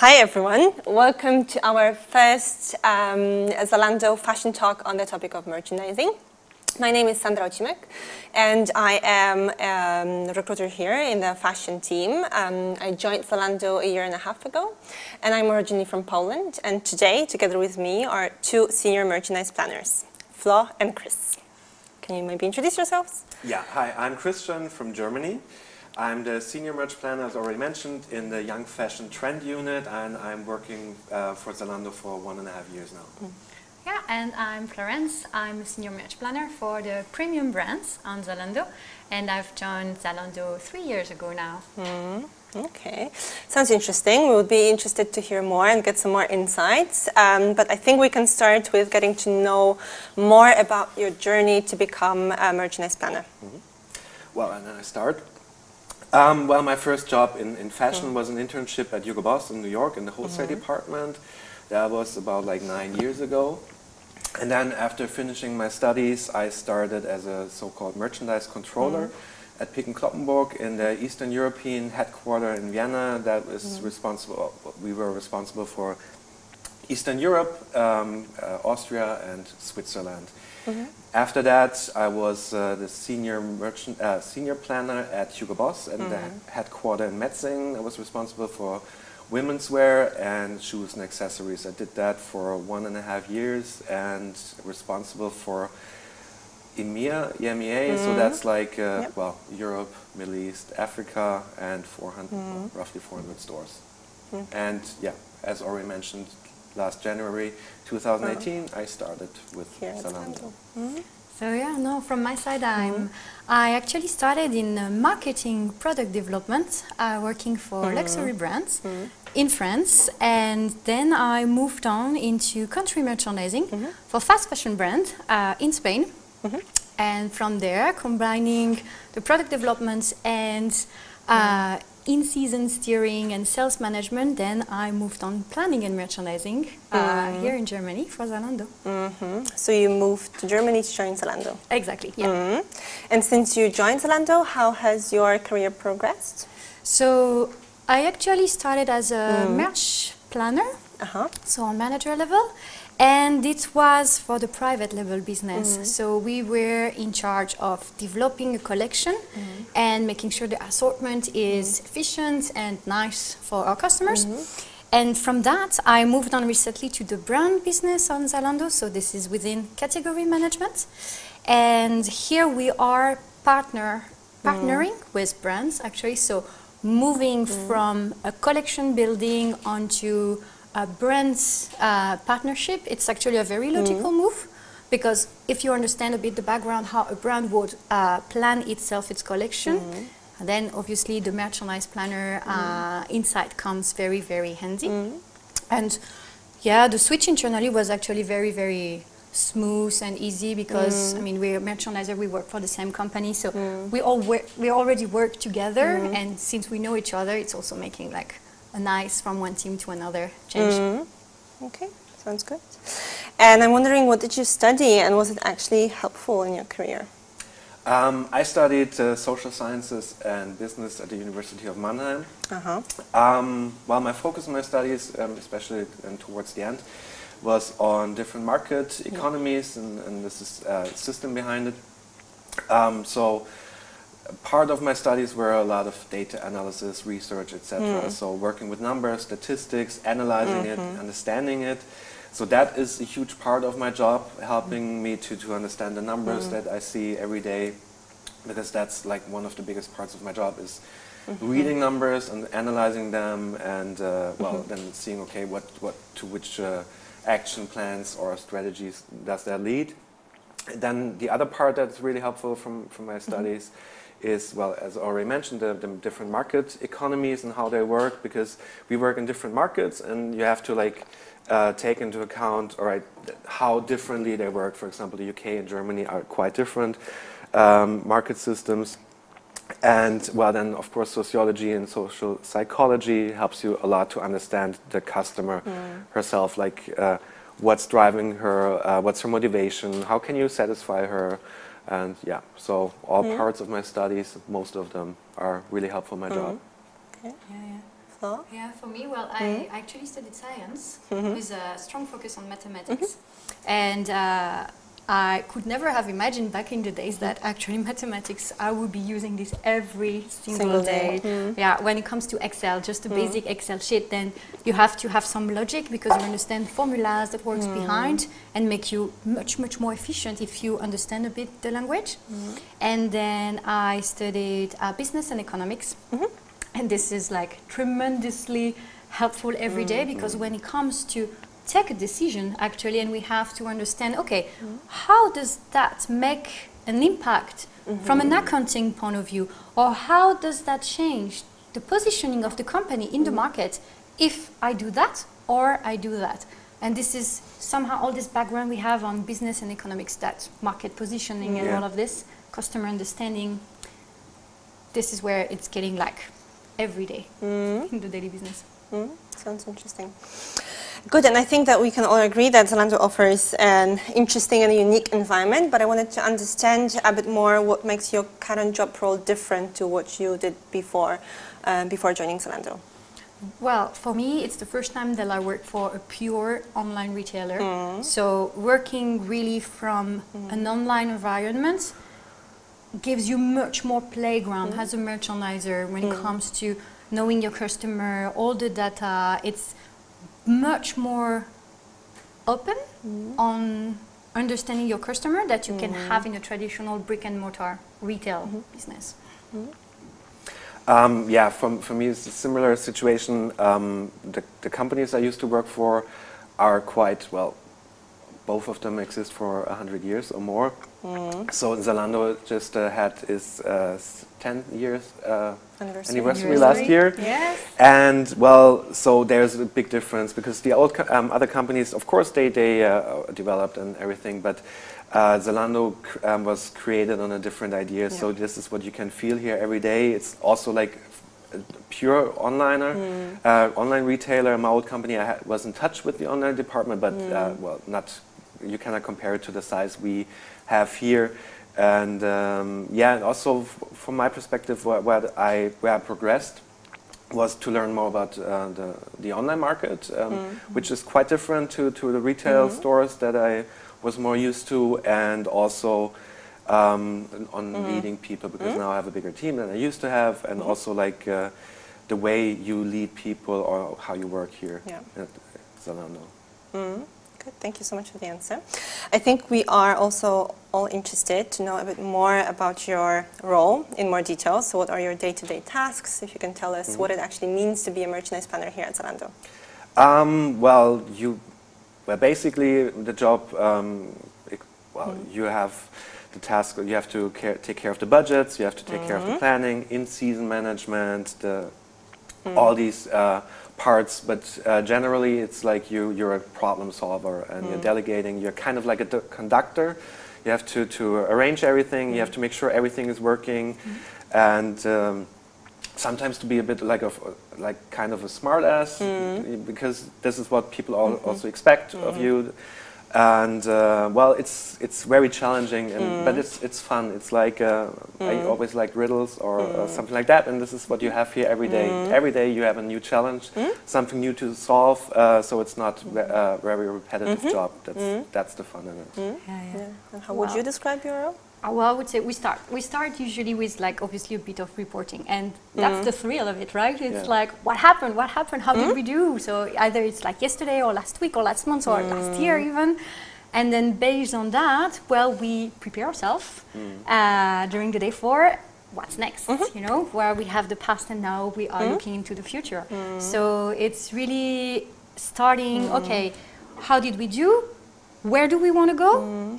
Hi everyone, welcome to our first um, Zalando fashion talk on the topic of merchandising. My name is Sandra Ocimek and I am a um, recruiter here in the fashion team. Um, I joined Zalando a year and a half ago and I'm originally from Poland and today together with me are two senior merchandise planners, Flo and Chris. Can you maybe introduce yourselves? Yeah, hi, I'm Christian from Germany. I'm the senior merch planner, as already mentioned, in the Young Fashion Trend Unit, and I'm working uh, for Zalando for one and a half years now. Mm. Yeah, and I'm Florence. I'm a senior merch planner for the premium brands on Zalando, and I've joined Zalando three years ago now. Mm. Okay, sounds interesting. We would be interested to hear more and get some more insights. Um, but I think we can start with getting to know more about your journey to become a merchandise planner. Mm -hmm. Well, and then I start. Um, well, my first job in, in fashion was an internship at Hugo Boss in New York in the wholesale mm -hmm. department. That was about like nine years ago. And then after finishing my studies, I started as a so-called merchandise controller mm -hmm. at Peek Cloppenburg in the Eastern European headquarter in Vienna. That was mm -hmm. responsible. We were responsible for Eastern Europe, um, uh, Austria, and Switzerland. Mm -hmm. After that, I was uh, the senior merchant, uh, senior planner at Hugo Boss and mm -hmm. the mm-hmm. headquarter in Metzingen. I was responsible for women's wear and shoes and accessories. I did that for one and a half years and responsible for EMEA, EMEA, mm -hmm. so mm-hmm. that's like, uh, yep. well, Europe, Middle East, Africa, and 400, mm-hmm. roughly 400 stores. And yeah, as already mentioned, last January 2018, uh-huh. I started with Zalando. Mm -hmm. So yeah, no, from my side, I'm, mm -hmm. I actually started in uh, marketing product development, uh, working for mm -hmm. luxury brands mm-hmm. in France, and then I moved on into country merchandising mm-hmm. for fast fashion brand uh, in Spain. Mm-hmm. And from there, combining the product development and uh, in-season steering and sales management, then I moved on planning and merchandising uh, mm. here in Germany for Zalando. Mm -hmm. So you moved to Germany to join Zalando? Exactly, yeah. Mm. And since you joined Zalando, how has your career progressed? So I actually started as a mm. merch planner, uh -huh. so on manager level, and it was for the private label business. Mm -hmm. So we were in charge of developing a collection mm -hmm. and making sure the assortment is mm -hmm. efficient and nice for our customers. Mm-hmm. And from that, I moved on recently to the brand business on Zalando. So this is within category management. And here we are partner partnering mm-hmm. with brands actually. So moving mm-hmm. from a collection building onto a brand's uh, partnership, it's actually a very logical mm move because if you understand a bit the background, how a brand would uh, plan itself, its collection, mm then obviously the merchandise planner uh, mm-hmm. insight comes very, very handy. Mm-hmm. And yeah, the switch internally was actually very, very smooth and easy because mm. I mean we're merchandiser, we work for the same company, so mm. we all we already work together, mm. and since we know each other, it's also making like nice from one team to another change. Mm. Okay, sounds good. And I'm wondering, what did you study, and was it actually helpful in your career? Um, I studied uh, social sciences and business at the University of Mannheim. Uh -huh. um, well, my focus in my studies, um, especially towards the end, was on different market economies yeah. and, and this is, uh, system behind it. Um, so part of my studies were a lot of data analysis, research, etc. Mm. So working with numbers, statistics, analyzing mm -hmm. it, mm-hmm. understanding it. So that is a huge part of my job, helping mm. me to, to understand the numbers mm. that I see every day, because that's like one of the biggest parts of my job is -hmm. reading numbers and analyzing them, and uh, well, -hmm. then seeing okay what what to which uh, action plans or strategies does that lead. And then the other part that's really helpful from from my mm-hmm. studies is, well, as already mentioned, the, the, different market economies and how they work because we work in different markets and you have to like uh, take into account, all right, how differently they work. For example, the UK and Germany are quite different um, market systems. And well, then of course, sociology and social psychology helps you a lot to understand the customer mm. herself, like uh, what's driving her, uh, what's her motivation, how can you satisfy her, and yeah, so all mm. parts of my studies, most of them are really helpful in my mm. job. Okay. Yeah, yeah. -huh. Yeah, for me, well, I mm -hmm. actually studied science mm -hmm. with a strong focus on mathematics. -hmm. And uh, I could never have imagined back in the days that actually mathematics, I would be using this every single, single day. day. Mm. Yeah, when it comes to Excel, just a mm. basic Excel sheet, then you have to have some logic because you understand formulas that works mm. behind and make you much, much more efficient if you understand a bit the language. Mm. And then I studied uh, business and economics. -hmm. And this is like tremendously helpful every day mm, because when it comes to take a decision actually and we have to understand okay mm -hmm. how does that make an impact mm -hmm. from an accounting point of view or how does that change the positioning of the company in the mm-hmm. market if i do that or i do that and this is somehow all this background we have on business and economics that market positioning yeah. and all of this customer understanding this is where it's getting like every day mm. in the daily business mm. sounds interesting Good, and I think that we can all agree that Zalando offers an interesting and unique environment, but I wanted to understand a bit more what makes your current job role different to what you did before, uh, before joining Zalando. Well, for me, it's the first time that I work for a pure online retailer. Mm. So working really from mm. an online environment gives you much more playground mm. as a merchandiser when it mm. comes to knowing your customer, all the data. It's much more open mm. on understanding your customer that you mm. can mm-hmm. have in a traditional brick and mortar retail mm -hmm. business. -hmm. Um, yeah, for, for me it's a similar situation. Um, the, the companies I used to work for are quite, well, both of them exist for 100 years or more. Mm. So Zalando just uh, had its uh, 10 years uh, anniversary, anniversary last year. Yes. And well, so there's a big difference because the old co um, other companies, of course, they, they uh, developed and everything, but uh, Zalando um, was created on a different idea. Yeah. So this is what you can feel here every day. It's also like pure onliner, mm. uh, online retailer. My old company, I was in touch with the online department, but mm. uh, well, not you cannot compare it to the size we have here. And um, yeah, and also from my perspective, where, where, I where I progressed was to learn more about uh, the the online market, um, mm -hmm. which is quite different to to the retail mm -hmm. stores that I was more used to, and also. Um, on mm -hmm. leading people because mm-hmm. now I have a bigger team than I used to have, and mm-hmm. also like uh, the way you lead people or how you work here yeah. at Zalando. Good, thank you so much for the answer. I think we are also all interested to know a bit more about your role in more detail. So what are your day-to-day -day tasks? If you can tell us mm -hmm. what it actually means to be a merchandise planner here at Zalando. Um, well, you, well, basically the job, um, it, well, mm -hmm. you have the task, you have to care, take care of the budgets, you have to take mm -hmm. care of the mm-hmm. planning, in-season management, the, mm. all these uh, parts, but uh, generally it's like you, you're a problem solver and mm. you're delegating. You're kind of like a conductor. You have to, to arrange everything. Mm. You have to make sure everything is working. Mm. And um, sometimes to be a bit like a, like kind of a smartass mm. because this is what people -hmm. also expect of mm-hmm. you and uh, well, it's it's very challenging, and, mm. but it's it's fun. It's like uh, mm. I always like riddles or mm. uh, something like that, and this is what you have here every day. Mm. Every day you have a new challenge, mm. something new to solve. Uh, so it's not a uh, very repetitive -hmm. job. That's mm. that's the fun in it. Yeah, yeah. yeah. And how wow. would you describe your role? Uh, well, I would say we start. We start usually with like obviously a bit of reporting, and that's mm. the thrill of it, right? It's yeah. like what happened, what happened, how mm. did we do? So either it's like yesterday or last week or last month or mm. last year even, and then based on that, well, we prepare ourselves mm. uh, during the day for what's next. -hmm. You know, where we have the past and now we are mm. looking into the future. Mm. So it's really starting. Okay, how did we do? Where do we want to go?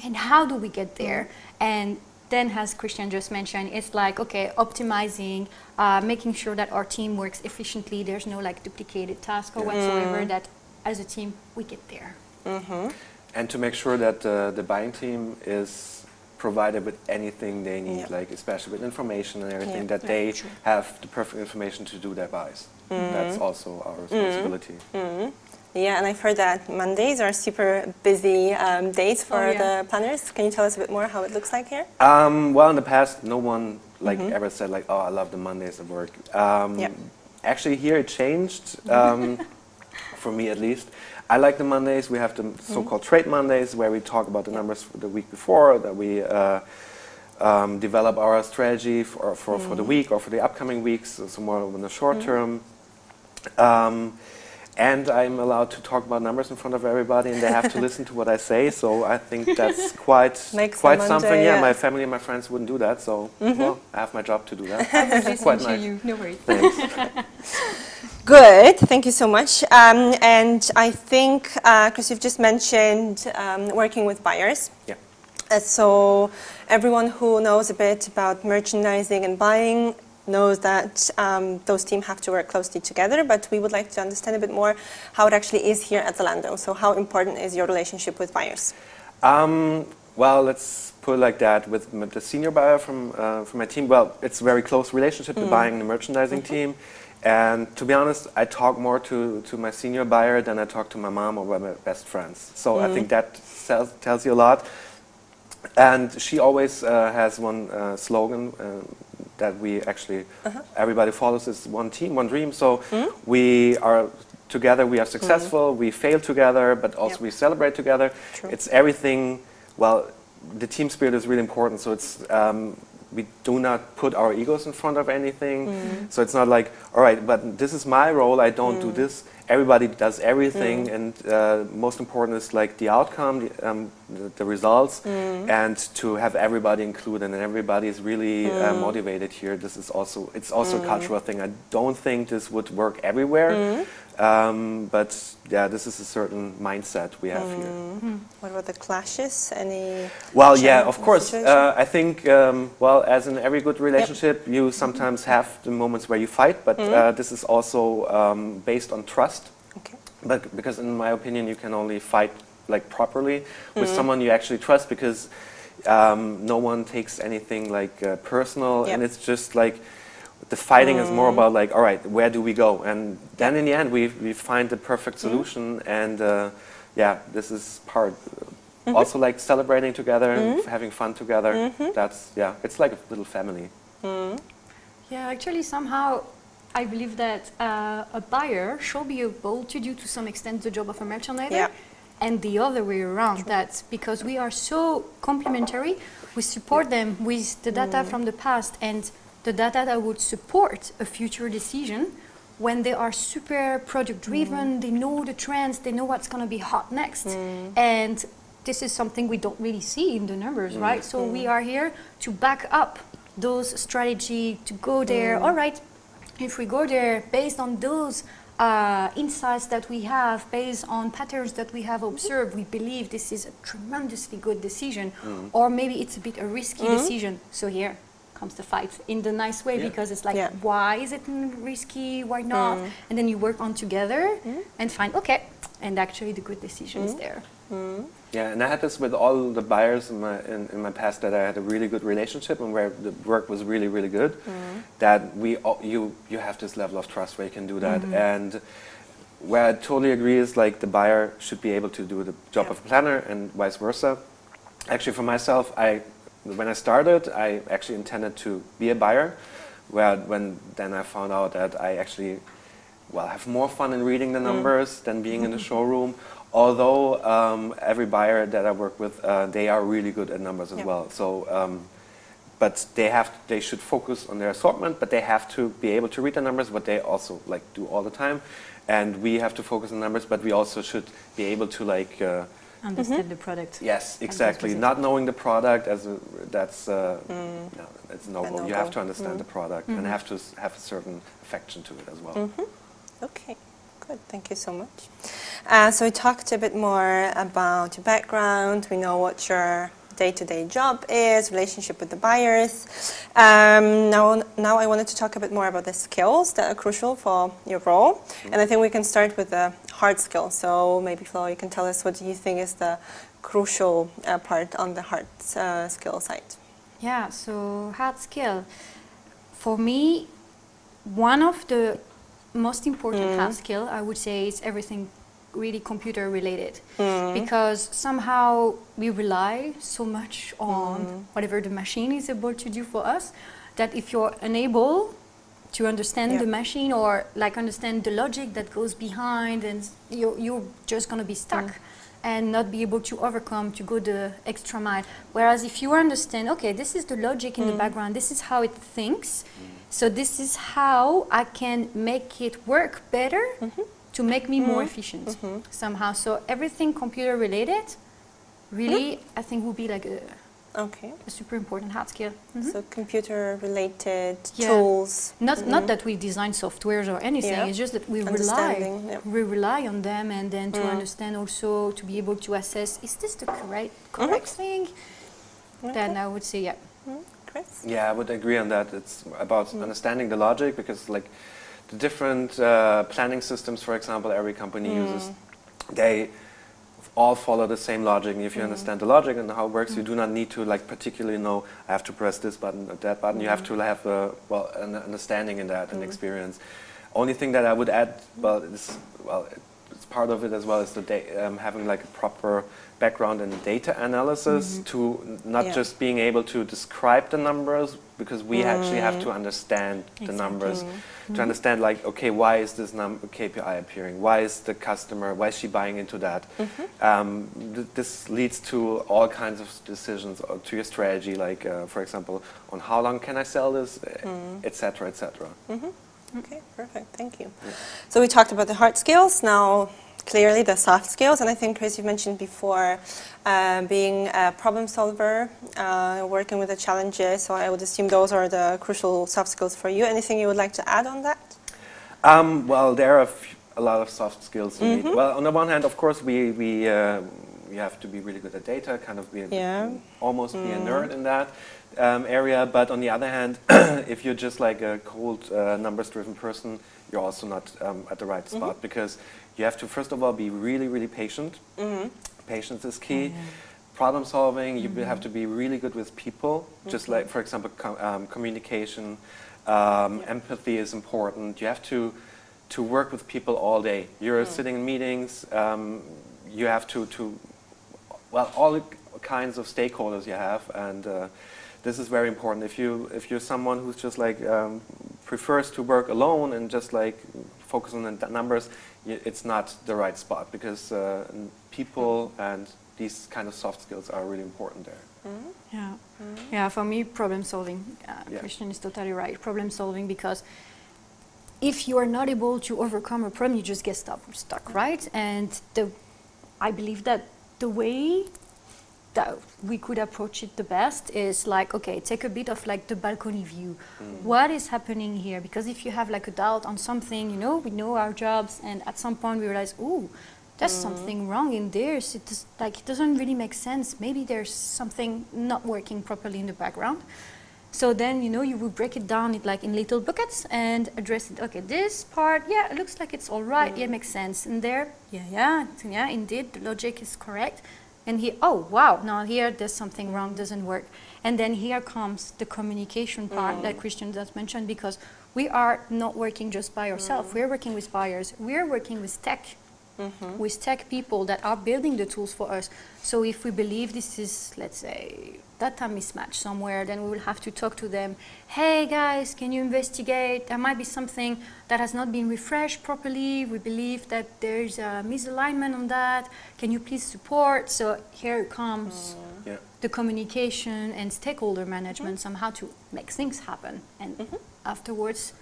And how do we get there? And then, as Christian just mentioned, it's like, okay, optimizing, uh, making sure that our team works efficiently. There's no like duplicated task or whatsoever, mm. that as a team, we get there. Mm -hmm. And to make sure that uh, the buying team is provided with anything they need, yeah. like especially with information and everything, yeah. that they have the perfect information to do their buys. Mm -hmm. That's also our responsibility. -hmm. Yeah, and I've heard that Mondays are super busy um, days for oh, yeah. the planners. Can you tell us a bit more how it looks like here? Um, well, in the past, no one like mm -hmm. ever said like, "Oh, I love the Mondays at work." Um, yeah. actually, here it changed, um, for me at least. I like the Mondays. We have the mm-hmm. so-called trade Mondays, where we talk about the numbers for the week before, that we uh, um, develop our strategy for, for, mm. for, the mm. week or for the upcoming weeks, so, so more in the short mm. term. And I'm allowed to talk about numbers in front of everybody, and they have to listen to what I say. So I think that's quite quite something. yeah. yeah. my family and my friends wouldn't do that. So mm-hmm. well, I have my job to do that. Quite nice. You. No worries. Good, thank you so much. Um, and I think, because uh, you've just mentioned um, working with buyers. Yeah. Uh, so everyone who knows a bit about merchandising and buying knows that um, those teams have to work closely together, but we would like to understand a bit more how it actually is here at Zalando. So how important is your relationship with buyers? Um, well, let's put it like that. With the senior buyer from, uh, from my team, well, it's a very close relationship, mm. the buying and the merchandising mm -hmm. team. And to be honest, I talk more to, to my senior buyer than I talk to my mom or my best friends. So mm. I think that tells, tells you a lot. And she always uh, has one uh, slogan uh, that we actually -huh. everybody follows is one team, one dream. So mm. we are together, we are successful, mm. we fail together, but also yep. we celebrate together. True. It's everything. Well, the team spirit is really important. So it's um, we do not put our egos in front of anything. Mm. So it's not like, all right, but this is my role. I don't do this everybody does everything, mm. and uh, most important is like the outcome, the, um, the, the results, mm. and to have everybody included, and everybody is really uh, mm. motivated here. This is also it's also a mm. cultural thing. I don't think this would work everywhere, mm. Um, but yeah, this is a certain mindset we have here. Mm. What about the clashes? Any? Well, yeah, of course. Uh, I think um, well, as in every good relationship, yep. you sometimes have the moments where you fight, but uh, this is also um, based on trust Okay. but because in my opinion, you can only fight like properly with mm-hmm. someone you actually trust because um, no one takes anything like uh, personal, yep. and it's just like the fighting mm. is more mm. about like, all right, where do we go? And then in the end, we we find the perfect mm-hmm. solution, mm. and uh, yeah, this is part. Mm-hmm. Also, like celebrating together, mm-hmm. having fun together. Mm-hmm. That's yeah, it's like a little family. Mm. Yeah, actually, somehow I believe that uh, a buyer should be able to do to some extent the job of a merchandiser. Yeah. And the other way around, True. that because we are so complementary, we support them with the data mm. from the past and the data that would support a future decision when they are super product driven, mm. they know the trends, they know what's going to be hot next. Mm. And this is something we don't really see in the numbers, mm. right? So we mm. are here to back up those strategy to go there. Mm. All right, if we go there based on those uh, insights that we have, based on patterns that we have observed, we believe this is a tremendously good decision, mm. or maybe it's a bit a risky mm. decision. So here comes to fight in the nice way yeah. because it's like, yeah. why is it risky? Why not? Mm. And then you work on together mm. and find okay, and actually the good decision is mm. there. Mm. Yeah, and I had this with all the buyers in my in, in, my past that I had a really good relationship and where the work was really really good. Mm. That we all, you you have this level of trust where you can do that mm -hmm. and. Where I totally agree is like the buyer should be able to do the job yeah. of a planner and vice versa. Actually, for myself, I when I started, I actually intended to be a buyer. Where when then I found out that I actually well have more fun in reading the mm. numbers mm. than being in the showroom although um, every buyer that I work with, uh, they are really good at numbers as well. So, um, but they have they should focus on their assortment, but they have to be able to read the numbers, what they also like do all the time. And we have to focus on numbers, but we also should be able to like uh, understand mm -hmm. the product. Yes, exactly. Not knowing the product as a, that's uh, mm. no, it's no, no You have to understand mm. the product -hmm. and have to have a certain affection to it as well. -hmm. Okay. Good, thank you so much. Uh, so we talked a bit more about your background. We know what your day-to-day -day job is, relationship with the buyers. Um, now, now I wanted to talk a bit more about the skills that are crucial for your role. And I think we can start with the hard skills. So maybe Flo, you can tell us what do you think is the crucial uh, part on the hard uh, skill side? Yeah, so hard skill. For me, one of the most important mm. hard skill, I would say, is everything really computer related mm. because somehow we rely so much on mm. whatever the machine is able to do for us that if you're unable to understand yeah. the machine or like understand the logic that goes behind and you're, you're just going to be stuck mm. and not be able to overcome to go the extra mile whereas if you understand okay this is the logic in the background this is how it thinks mm. so this is how i can make it work better -hmm. To make me more mm-hmm. efficient -hmm. somehow so everything computer related really mm-hmm. i think will be like a Okay. A super important hard skill. Mm -hmm. So computer-related yeah. tools. Not mm not that we design softwares or anything. Yeah. It's just that we rely yeah. we rely on them, and then to mm. understand also to be able to assess is this the correct correct thing. Okay. Then I would say yeah. Mm-hmm. Chris. Yeah, I would agree on that. It's about mm. understanding the logic because like the different uh, planning systems, for example, every company mm. uses. They all follow the same logic. And if you mm. understand the logic and how it works, mm. you do not need to like particularly know I have to press this button or that button. You have to have a, well an understanding in that and experience. Only thing that I would add, well, is well, it's part of it as well is the um, having like a proper background in data analysis mm -hmm. to not yeah. just being able to describe the numbers because we mm. actually have to understand exactly. the numbers mm -hmm. to understand like okay why is this number KPI appearing why is the customer why is she buying into that -hmm. um, th this leads to all kinds of decisions or to your strategy like uh, for example on how long can I sell this etc mm. etc et mm-hmm. okay perfect thank you yeah. so we talked about the hard skills now clearly the soft skills. And I think, Chris, you mentioned before uh, being a problem solver, uh, working with the challenges. So I would assume those are the crucial soft skills for you. Anything you would like to add on that? Um, well, there are a lot of soft skills mm -hmm. need. Mm-hmm. Well, on the one hand, of course, we, we uh, you have to be really good at data, kind of be a, yeah. almost mm. be a mm. nerd in that um, area. But on the other hand, if you're just like a cold uh, numbers-driven person, you're also not um, at the right mm -hmm. spot because you have to first of all be really, really patient. Mm -hmm. Patience is key. Mm -hmm. Problem solving, you mm -hmm. have to be really good with people. Just like, for example, com um, communication, um, yeah. empathy is important. You have to to work with people all day. You're mm. sitting in meetings. Um, you have to to well all kinds of stakeholders you have and. Uh, this is very important. If you if you're someone who's just like um, prefers to work alone and just like focus on the numbers, it's not the right spot because uh, people and these kind of soft skills are really important there. Mm -hmm. Yeah, mm -hmm. yeah. For me, problem solving. Uh, yeah. Christian is totally right. Problem solving because if you are not able to overcome a problem, you just get stuck, stuck, right? And the, I believe that the way that we could approach it the best is like, okay, take a bit of like the balcony view. Mm. What is happening here? Because if you have like a doubt on something, you know, we know our jobs, and at some point we realize, oh, there's mm. something wrong in this. It does, like it doesn't really make sense. Maybe there's something not working properly in the background. So then, you know, you would break it down it like in little buckets and address it. Okay, this part, yeah, it looks like it's all right. Mm. Yeah, it makes sense. And there, yeah, yeah, yeah, indeed, the logic is correct and he, oh, wow, now here there's something wrong, doesn't work. And then here comes the communication part mm. that Christian just mentioned because we are not working just by ourselves. Mm. We're working with buyers. We're working with tech, mm -hmm. with tech people that are building the tools for us. So if we believe this is, let's say, data mismatch somewhere, then we will have to talk to them. Hey guys, can you investigate? There might be something that has not been refreshed properly. We believe that there's a misalignment on that. Can you please support? So here comes mm. yeah. the communication and stakeholder management mm -hmm. somehow to make things happen. And mm -hmm. afterwards,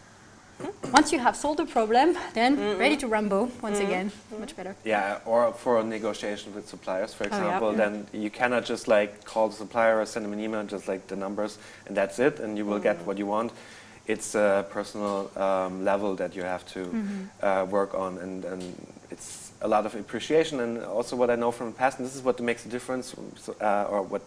once you have solved the problem, then mm -hmm. ready to rumble once mm -hmm. again, much better. Yeah, or for a negotiation with suppliers, for example, oh, yeah. then you cannot just like call the supplier or send them an email, just like the numbers, and that's it, and you will get mm-hmm. what you want. It's a personal um, level that you have to mm-hmm. uh, work on, and, and it's a lot of appreciation, and also what I know from the past, and this is what makes a difference, uh, or what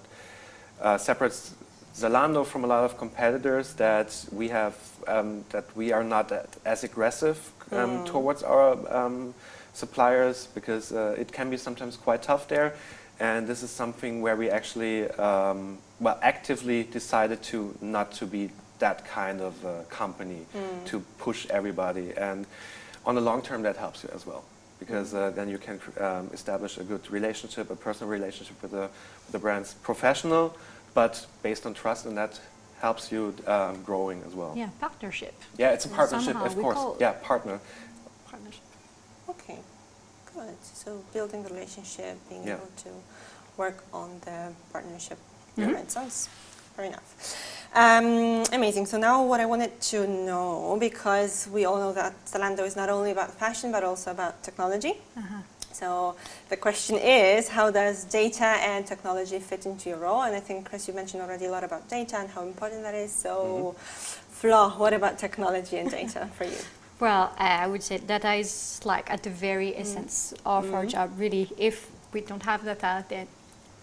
uh, separates Zalando from a lot of competitors that we have um, that we are not as aggressive um, mm. towards our um, suppliers because uh, it can be sometimes quite tough there and this is something where we actually um, well actively decided to not to be that kind of uh, company mm. to push everybody and on the long term that helps you as well because uh, then you can um, establish a good relationship, a personal relationship with the, with the brands. Professional, but based on trust, and that helps you um, growing as well. Yeah, partnership. Yeah, it's a partnership, Somehow of course. Yeah, partner. Partnership. Okay, good. So building the relationship, being Yeah. able to work on the partnership. Mhm. Yeah, it sounds fair enough. Um, amazing. So now what I wanted to know, because we all know that Zalando is not only about fashion, but also about technology. Uh-huh. So the question is, how does data and technology fit into your role? And I think, Chris, you mentioned already a lot about data and how important that is. So, Flo, what about technology and data for you? Well, uh, I would say data is like at the very essence of our job. Really, if we don't have data, then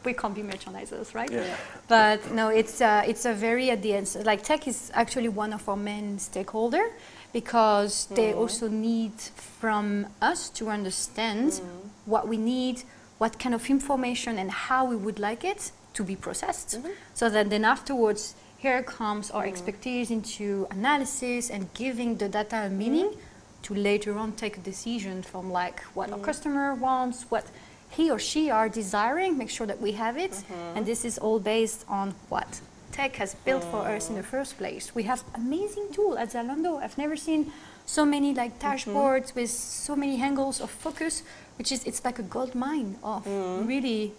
we can't be merchandisers, right? Yeah. But no, it's uh, it's a very at the end. so, Like tech is actually one of our main stakeholder because they mm. also need from us to understand mm. what we need, what kind of information, and how we would like it to be processed. Mm-hmm. So that then afterwards, here comes our mm. expertise into analysis and giving the data a meaning mm-hmm. to later on take a decision from like what our customer wants, what he or she are desiring, make sure that we have it. Mm-hmm. And this is all based on what tech has built for us in the first place. We have amazing tool at Zalando. I've never seen so many like dashboards with so many angles of focus, which is it's like a gold mine of really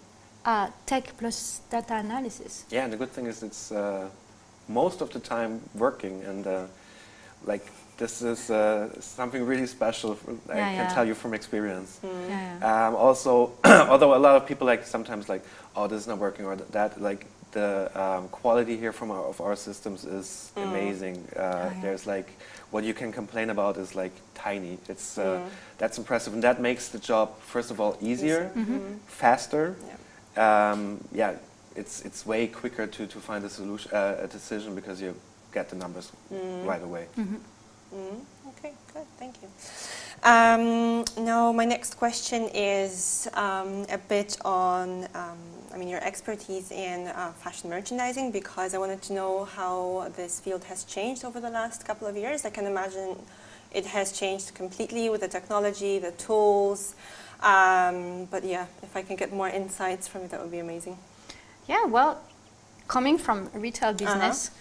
uh, tech plus data analysis. Yeah, and the good thing is it's uh, most of the time working, and uh, like this is uh, something really special. I Yeah, can yeah. tell you from experience. Yeah, yeah. Um, also, although a lot of people like sometimes like, oh, this is not working or th- that, like the um, quality here from our, of our systems is amazing. Uh, yeah. There's like what you can complain about is like tiny. It's uh, Mm. that's impressive, and that makes the job first of all easier, Mm-hmm. faster. Yeah. Um, yeah, it's it's way quicker to, to find a solution, uh, a decision because you get the numbers right away. Mm, okay, good, thank you. Um, now, my next question is um, a bit on, um, I mean, your expertise in uh, fashion merchandising because I wanted to know how this field has changed over the last couple of years. I can imagine it has changed completely with the technology, the tools. Um, but yeah, if I can get more insights from you, that would be amazing. Yeah, well, coming from retail business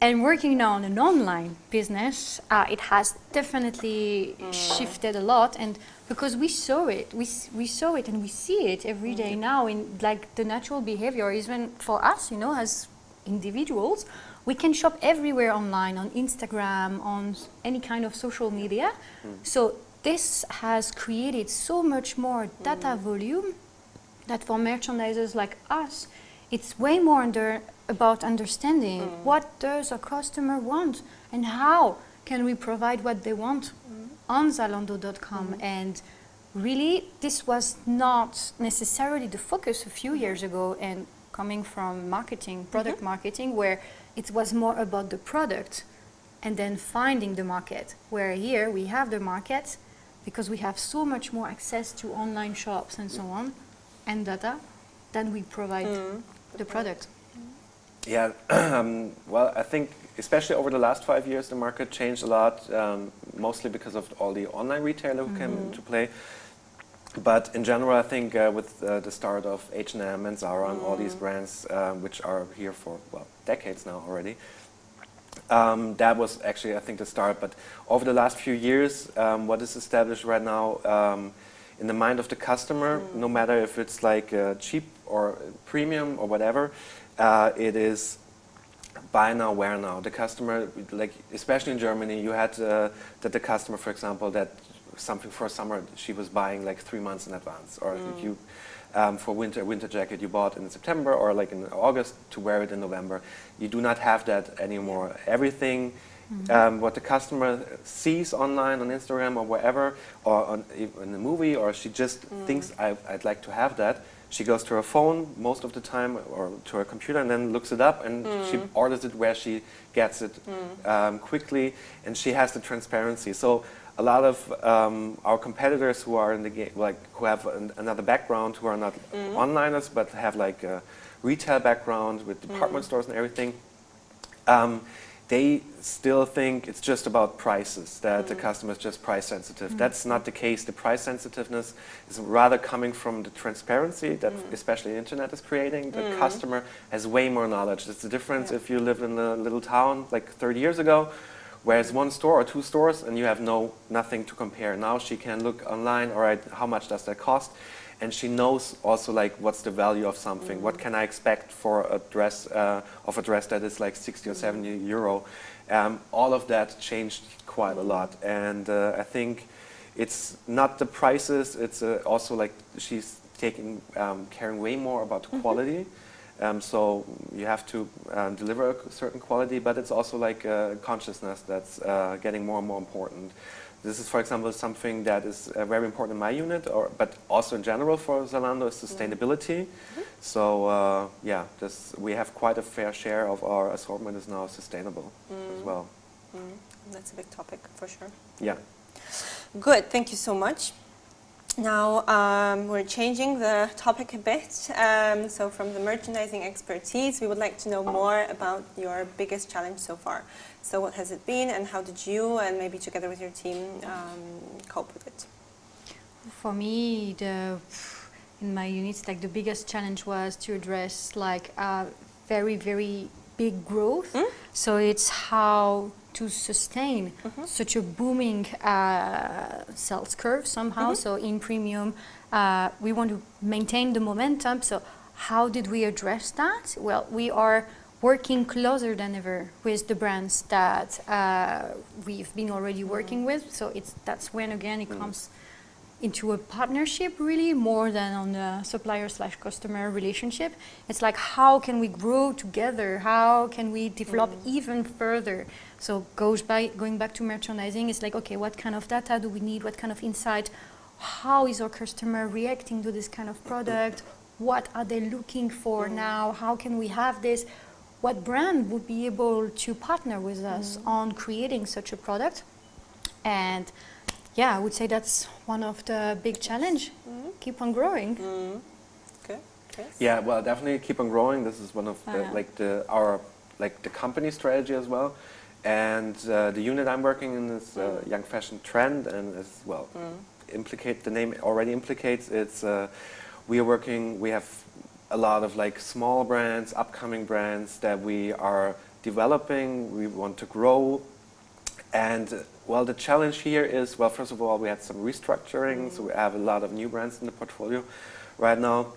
and working now on an online business, uh, it has definitely shifted a lot. And because we saw it, we, we saw it and we see it every day mm-hmm. now in like the natural behavior, even for us, you know, as individuals, we can shop everywhere online, on Instagram, on any kind of social media. Mm. So this has created so much more data mm. volume that for merchandisers like us, it's way more under, about understanding mm. what does a customer want and how can we provide what they want mm. on Zalando.com. Mm. And really, this was not necessarily the focus a few years ago. And coming from marketing, product mm-hmm. marketing, where it was more about the product and then finding the market. Where here we have the market because we have so much more access to online shops and so on and data than we provide the product. Yeah, um, well, I think especially over the last five years, the market changed a lot, um, mostly because of all the online retailer who came into play. But in general, I think uh, with uh, the start of H&M and Zara and all these brands, um, which are here for well decades now already, um, that was actually I think the start. But over the last few years, um, what is established right now um, in the mind of the customer, no matter if it's like uh, cheap or premium or whatever, uh, it is buy now, wear now. The customer, like especially in Germany, you had uh, that the customer, for example, that something for summer she was buying like three months in advance, or if you um, for winter winter jacket you bought in September or like in August to wear it in November. You do not have that anymore. Everything. Um, what the customer sees online on Instagram or wherever, or on, in a movie, or she just thinks I, I'd like to have that. She goes to her phone most of the time, or to her computer, and then looks it up, and she orders it where she gets it um, quickly, and she has the transparency. So a lot of um, our competitors who are in the game, like who have an, another background, who are not onliners but have like a retail background with department stores and everything, um, they still think it's just about prices, that mm. the customer is just price sensitive. Mm. That's not the case. The price sensitiveness is rather coming from the transparency that mm. especially the internet is creating. The mm. customer has way more knowledge. It's the difference yeah. if you live in a little town like 30 years ago, where it's one store or two stores and you have no nothing to compare. Now she can look online, all right, how much does that cost? And she knows also like what's the value of something. Mm. What can I expect for a dress uh, of a dress that is like 60 or 70 euro? Um, all of that changed quite a lot, and uh, I think it's not the prices. It's uh, also like she's taking um, caring way more about mm -hmm. quality. Um, so you have to um, deliver a certain quality, but it's also like a consciousness that's uh, getting more and more important. This is, for example, something that is uh, very important in my unit, or, but also in general for Zalando is sustainability. Mm -hmm. So uh, yeah, this, we have quite a fair share of our assortment is now sustainable mm. as well. Mm. That's a big topic for sure. Yeah. Good, thank you so much. Now um, we're changing the topic a bit. Um, so from the merchandising expertise, we would like to know more about your biggest challenge so far. So what has it been and how did you and maybe together with your team um, cope with it? For me, the in my units, like the biggest challenge was to address like a very, very big growth. Mm? So it's how to sustain mm -hmm. such a booming uh, sales curve somehow. Mm -hmm. So in premium, uh, we want to maintain the momentum. So how did we address that? Well, we are working closer than ever with the brands that uh, we've been already working with. So it's that's when again it mm. comes into a partnership really more than on the supplier slash customer relationship. It's like how can we grow together? How can we develop mm. even further? So goes by going back to merchandising, it's like okay, what kind of data do we need? What kind of insight? How is our customer reacting to this kind of product? What are they looking for mm. now? How can we have this? What brand would be able to partner with us mm. on creating such a product? And yeah, I would say that's one of the big challenge. Mm. Keep on growing. Mm. Okay. Yes. Yeah, well, definitely keep on growing. This is one of the, uh, like the our like the company strategy as well. And uh, the unit I'm working in is uh. Young Fashion Trend, and as well, mm. implicate the name already implicates it's. Uh, we are working. We have a lot of like small brands, upcoming brands that we are developing. We want to grow, and well, the challenge here is, well, first of all, we had some restructuring, so we have a lot of new brands in the portfolio right now.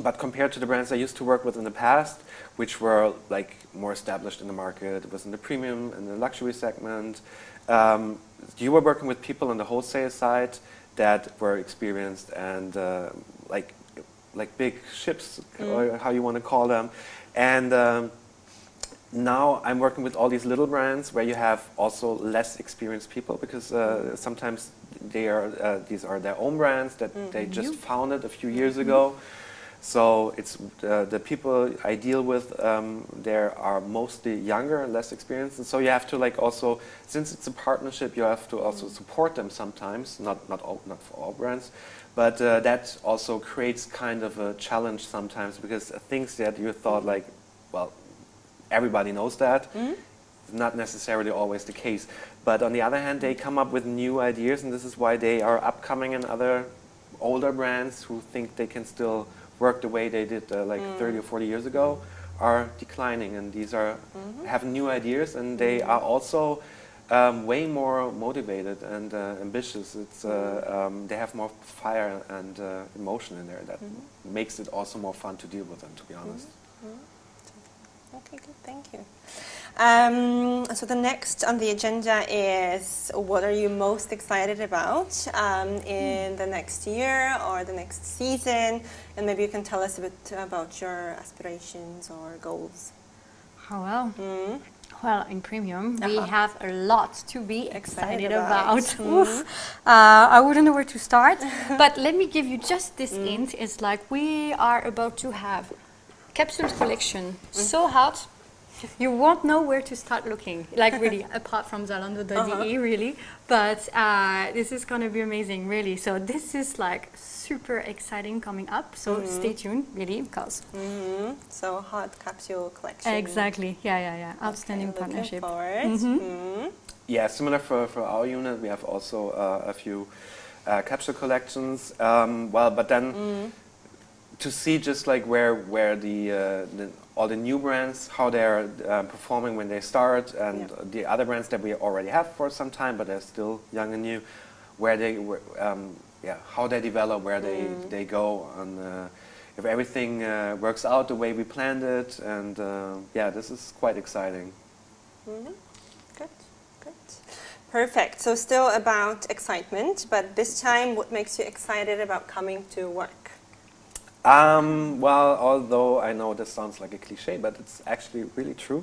But compared to the brands I used to work with in the past, which were like more established in the market, it was in the premium and the luxury segment, um, you were working with people on the wholesale side that were experienced and uh, like like big ships, mm. or how you want to call them, and um, now I'm working with all these little brands where you have also less experienced people because uh, sometimes they are uh, these are their own brands that mm. they just founded a few years ago. So it's uh, the people I deal with. Um, there are mostly younger, and less experienced, and so you have to like also since it's a partnership, you have to also support them sometimes. Not not all, not for all brands, but uh, that also creates kind of a challenge sometimes because things that you thought like, well, everybody knows that. Mm -hmm. Not necessarily always the case. But on the other hand, they come up with new ideas, and this is why they are upcoming in other older brands who think they can still work the way they did uh, like mm. 30 or 40 years ago are declining and these are mm -hmm. have new ideas and they are also um, way more motivated and uh, ambitious. It's, uh, um, they have more fire and uh, emotion in there that -hmm. makes it also more fun to deal with them, to be honest. -hmm. Okay, good, thank you. Um, so the next on the agenda is what are you most excited about um, in the next year or the next season? And maybe you can tell us a bit about your aspirations or goals. Oh, well. Mm. Well, in Premium, uh -huh. we have a lot to be excited, excited about. about. Mm. uh, I wouldn't know where to start, but let me give you just this mm. hint. It's like we are about to have capsule collection, mm. so hot. you won't know where to start looking, like really, apart from Zalando.de, uh -huh. really. But uh, this is going to be amazing, really. So this is like super exciting coming up. So mm -hmm. stay tuned, really, because. Mm -hmm. So hot capsule collection. Exactly. Yeah, yeah, yeah. Outstanding okay, partnership. Forward. Mm -hmm. Yeah, similar for, for our unit, we have also uh, a few uh, capsule collections. Um, well, but then mm. to see just like where where the, uh, the all the new brands, how they're uh, performing when they start, and yeah. the other brands that we already have for some time, but they're still young and new, where they, um, yeah, how they develop, where they, mm. they go, and uh, if everything uh, works out the way we planned it, and uh, yeah, this is quite exciting. Mm -hmm. Good, good. Perfect. So still about excitement, but this time, what makes you excited about coming to work? Um, well, although I know this sounds like a cliche, but it's actually really true.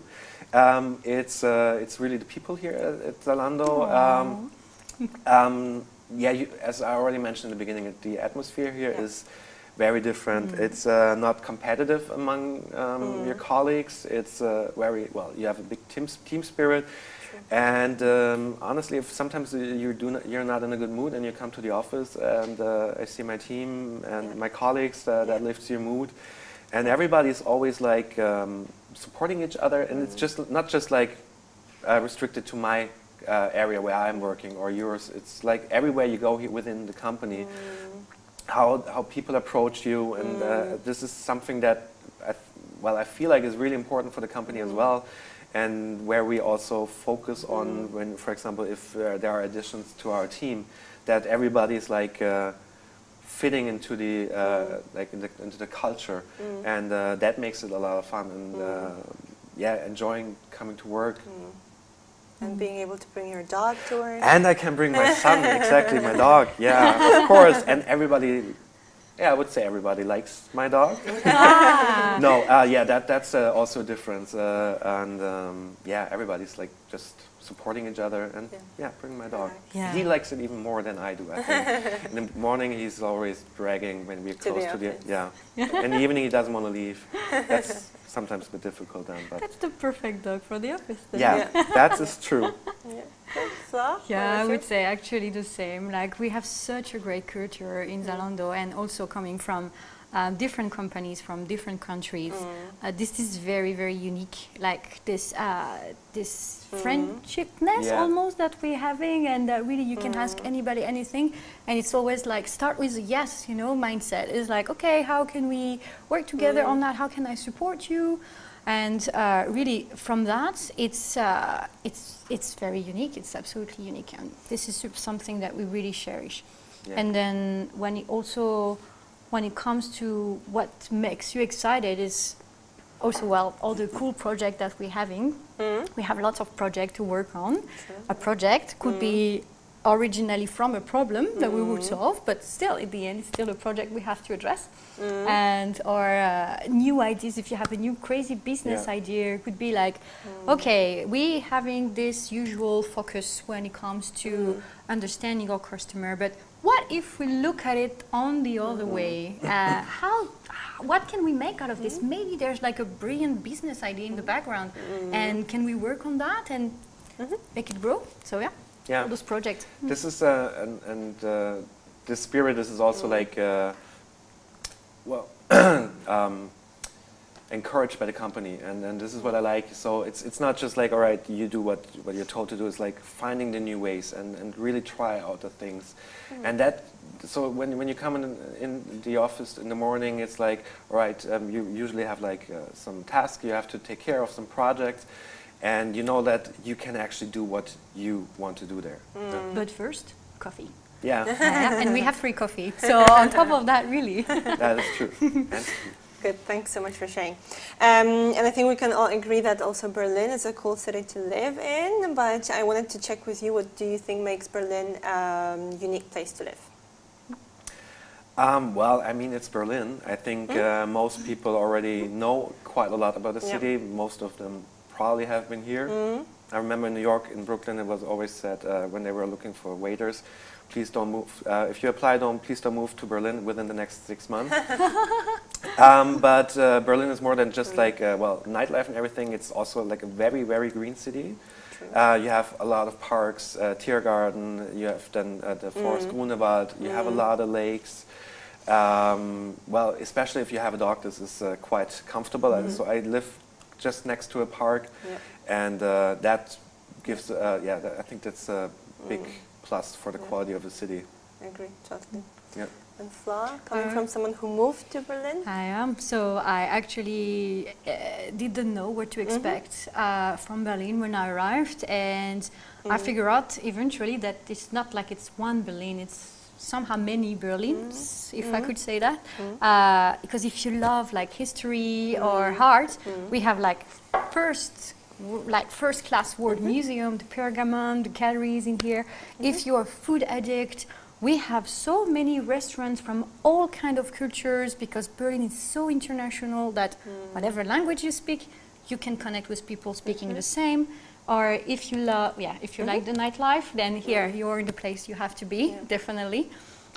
Um, it's uh, it's really the people here at, at Zalando. Um, um, yeah, you, as I already mentioned in the beginning, the atmosphere here yeah. is very different. Mm. It's uh, not competitive among um, mm. your colleagues. It's uh, very well. You have a big team team spirit. And um, honestly, if sometimes you do not, you're not in a good mood and you come to the office and uh, I see my team and yeah. my colleagues, uh, that lifts your mood. And everybody's always like um, supporting each other, and mm. it's just not just like uh, restricted to my uh, area where I'm working or yours. It's like everywhere you go here within the company, mm. how how people approach you, and uh, mm. this is something that I well I feel like is really important for the company as mm. well and where we also focus on when, for example, if uh, there are additions to our team, that everybody is like uh, fitting into the uh, like in the, into the culture, mm. and uh, that makes it a lot of fun and uh, mm. yeah, enjoying coming to work. Mm. And being able to bring your dog to work. And I can bring my son, exactly, my dog, yeah, of course. And everybody yeah, I would say everybody likes my dog. Ah. no, uh, yeah, that that's uh, also a difference, uh, and um, yeah, everybody's like just supporting each other, and yeah, yeah bring my dog. Yeah. He likes it even more than I do. I think. in the morning, he's always dragging when we're close to the, to the yeah. In the evening, he doesn't want to leave. That's sometimes a bit difficult then. But that's the perfect dog for the office. Then. Yeah, yeah. that is true. Yeah. So, yeah, I would say actually the same. Like we have such a great culture in Zalando, and also coming from um, different companies from different countries. Mm. Uh, this is very, very unique. Like this, uh, this mm. friendshipness yeah. almost that we're having, and uh, really you can mm. ask anybody anything, and it's always like start with a yes, you know, mindset. It's like okay, how can we work together on mm. that? How can I support you? And uh, really, from that, it's uh, it's it's very unique. It's absolutely unique, and this is something that we really cherish. Yeah. And then when it also when it comes to what makes you excited is also well all the cool projects that we're having. Mm. We have lots of projects to work on. Sure. A project could mm. be originally from a problem mm. that we would mm. solve, but still, at the end, it's still a project we have to address. And or uh, new ideas. If you have a new crazy business yeah. idea, could be like, mm. okay, we having this usual focus when it comes to mm. understanding our customer, but what if we look at it on the other mm-hmm. way? Uh, how, what can we make out of this? Mm-hmm. Maybe there's like a brilliant business idea in the background, mm-hmm. and can we work on that and make it grow? So yeah, yeah, all those projects. This is uh, and, and uh, this spirit. This is also like uh, well. um, encouraged by the company and, and this is what I like so it's it's not just like all right you do what what you're told to do it's like finding the new ways and, and really try out the things mm. and that so when, when you come in, in the office in the morning it's like all right um, you usually have like uh, some task you have to take care of some projects and you know that you can actually do what you want to do there mm. yeah. but first coffee yeah. and we have free coffee so on top of that really that is true Good, thanks so much for sharing. Um, and I think we can all agree that also Berlin is a cool city to live in, but I wanted to check with you, what do you think makes Berlin a um, unique place to live? Um, well, I mean, it's Berlin. I think mm. uh, most people already know quite a lot about the city. Yep. Most of them probably have been here. Mm. I remember in New York, in Brooklyn, it was always said uh, when they were looking for waiters, please don't move. Uh, if you apply, don't please don't move to Berlin within the next six months. um, but uh, Berlin is more than just like, uh, well, nightlife and everything. It's also like a very, very green city. Uh, you have a lot of parks, uh, Tiergarten, you have then uh, the Forest mm. Grunewald, you mm. have a mm. lot of lakes. Um, well, especially if you have a dog, this is uh, quite comfortable. Mm. So I live just next to a park, yeah. and uh, that gives, uh, yeah, I think that's a big mm. plus for the yeah. quality of the city. I agree, totally. Yeah. And Flora, coming uh, from someone who moved to Berlin? I am. So I actually uh, didn't know what to mm-hmm. expect mm -hmm. uh, from Berlin when I arrived, and mm. I figured out eventually that it's not like it's one Berlin. It's somehow many Berlins, mm. if I mm-hmm. could say that. Mm. Uh, because if you love like history or mm. art, we have like first like first class world -hmm. museum, the Pergamon, the galleries in here. -hmm. If you're a food addict we have so many restaurants from all kind of cultures because Berlin is so international that mm. whatever language you speak, you can connect with people speaking mm -hmm. the same. Or if you love, yeah, if you mm -hmm. like the nightlife, then here you're in the place you have to be, yeah. definitely.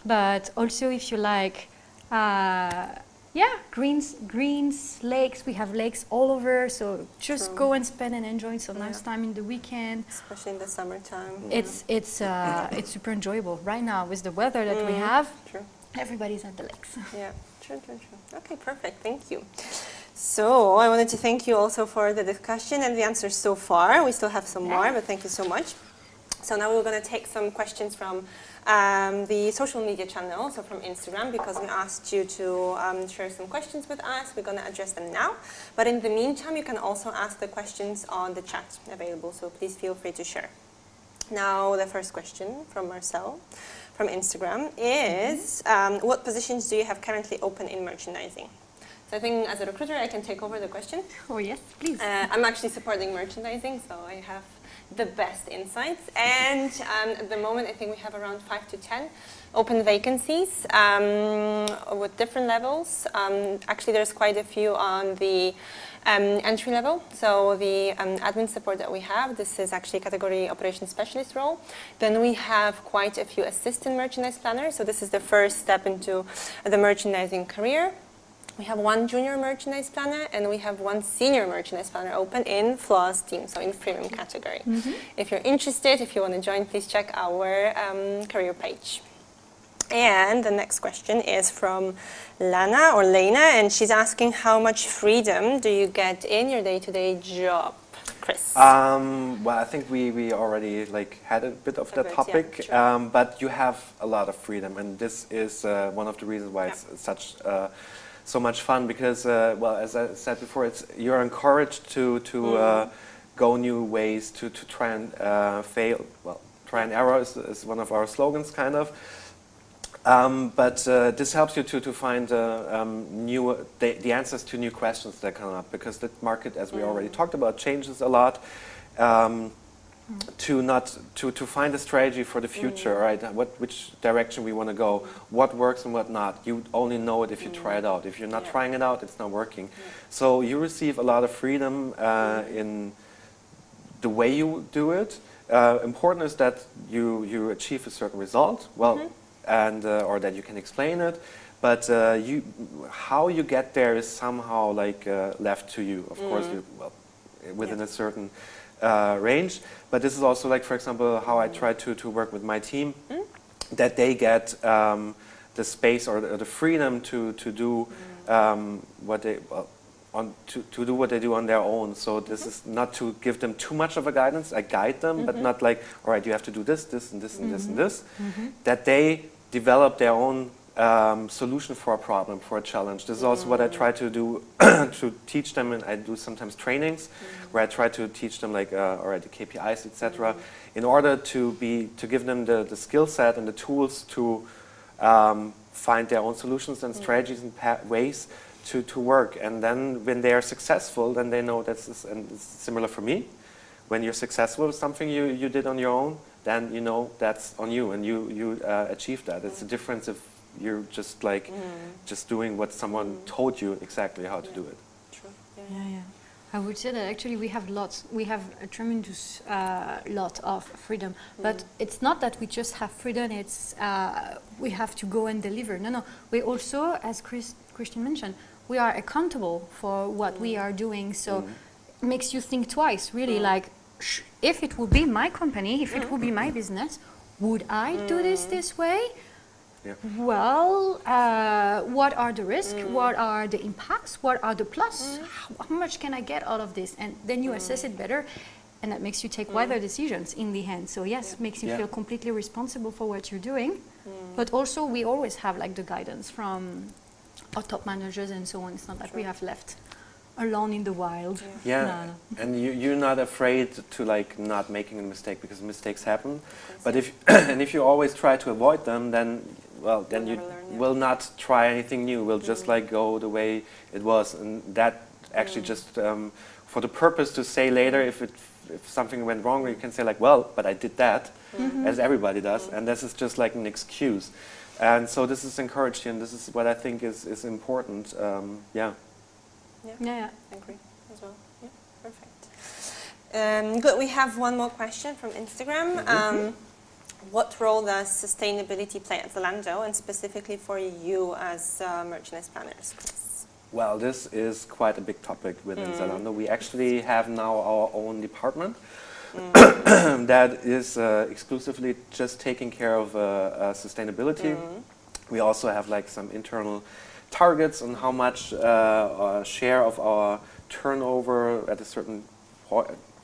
But also if you like uh, yeah, greens, greens, lakes. We have lakes all over, so just True. go and spend and enjoy some yeah. nice time in the weekend. Especially in the summertime. It's it's uh, it's super enjoyable right now with the weather that mm. we have. True. Everybody's at the lakes. Yeah, true, true, true. Okay, perfect. Thank you. So I wanted to thank you also for the discussion and the answers so far. We still have some more, but thank you so much. So now we're going to take some questions from um, the social media channel, so from Instagram, because we asked you to um, share some questions with us. We're going to address them now. But in the meantime, you can also ask the questions on the chat available, so please feel free to share. Now, the first question from Marcel from Instagram is, um, what positions do you have currently open in merchandising? So I think as a recruiter, I can take over the question. Oh, yes, please. Uh, I'm actually supporting merchandising, so I have the best insights. And um, at the moment, I think we have around five to 10 open vacancies um, with different levels. Um, actually, there's quite a few on the um, entry level. So the um, admin support that we have, this is actually a category operations specialist role. Then we have quite a few assistant merchandise planners. So this is the first step into the merchandising career. We have one junior merchandise planner and we have one senior merchandise planner open in Flo's team, so in premium category. Mm -hmm. If you're interested, if you want to join, please check our um, career page. And the next question is from Lana or Lena, and she's asking how much freedom do you get in your day-to-day -day job? Chris? Um, well, I think we, we already like had a bit of that topic, yeah, um, but you have a lot of freedom, and this is uh, one of the reasons why yeah. it's such uh, so much fun because, uh, well, as I said before, it's you're encouraged to to mm. uh, go new ways to to try and uh, fail. Well, try and error is, is one of our slogans, kind of. Um, but uh, this helps you to, to find uh, um, new the, the, answers to new questions that come up because the market, as we mm. already talked about, changes a lot. Um, to not to, to find a strategy for the future, mm. right? What which direction we want to go, what works and what not. You only know it if you mm. try it out. If you're not yeah. trying it out, it's not working. Yeah. So you receive a lot of freedom uh, mm. in the way you do it. Uh, important is that you you achieve a certain result, well, -hmm. and uh, or that you can explain it. But uh, you, how you get there is somehow like uh, left to you. Of course, mm. you, well, within yeah. a certain uh, range. But this is also like, for example, how I try to, to work with my team, mm. that they get um, the space or the, the, freedom to, to do um, what they, well, on, to, to do what they do on their own. So this mm -hmm. is not to give them too much of a guidance. I guide them, mm -hmm. but not like, all right, you have to do this, this, and this, and -hmm. this, and this. Mm-hmm. That they develop their own um, solution for a problem, for a challenge. This is also what I try to do to teach them, and I do sometimes trainings where I try to teach them like uh, all right, the KPIs, etc., in order to be to give them the, the skill set and the tools to um, find their own solutions and strategies and ways to, to work. And then when they are successful, then they know that's and it's similar for me. When you're successful with something you, you did on your own, then you know that's on you and you, you uh, achieved that. It's a difference if you're just like mm. just doing what someone mm. told you exactly how to do it. True. Yeah, yeah. yeah. I would say that actually we have lots, we have a tremendous uh, lot of freedom. Mm. But it's not that we just have freedom, it's uh, we have to go and deliver. No, no. We also, as Chris, Christian mentioned, we are accountable for what mm. we are doing. So mm. it makes you think twice, really, mm. like, if it would be my company, if it would be my business, would I do this mm. this way? Yeah. Well, uh, what are the risks? Mm. What are the impacts? What are the plus? Mm. How, how, much can I get out of this? And then you mm. assess it better, and that makes you take mm. wiser decisions in the end. So yes, yeah. makes you yeah. feel completely responsible for what you're doing. Mm. But also, we always have like the guidance from our top managers and so on. It's not that we have left alone in the wild. Yeah, yeah. No, no. and you, you're not afraid to like not making a mistake because mistakes happen. But if and if you always try to avoid them, then well, then you learn, will not try anything new. We'll just mm. like go the way it was, and that actually mm. just um, for the purpose to say later if it if something went wrong, you can say like, well, but I did that, -hmm. as everybody does, mm. and this is just like an excuse. And so this is encouraging, and this is what I think is is important. Um, yeah. Yeah. Yeah, yeah. I agree as well. Yeah, perfect. Um, good. We have one more question from Instagram. -hmm. What role does sustainability play at Zalando and specifically for you as uh, merchandise planners? Well, this is quite a big topic within mm. Zalando. We actually have now our own department mm. that is uh, exclusively just taking care of uh, uh, sustainability. Mm. We also have like some internal targets on how much uh, share of our turnover at a certain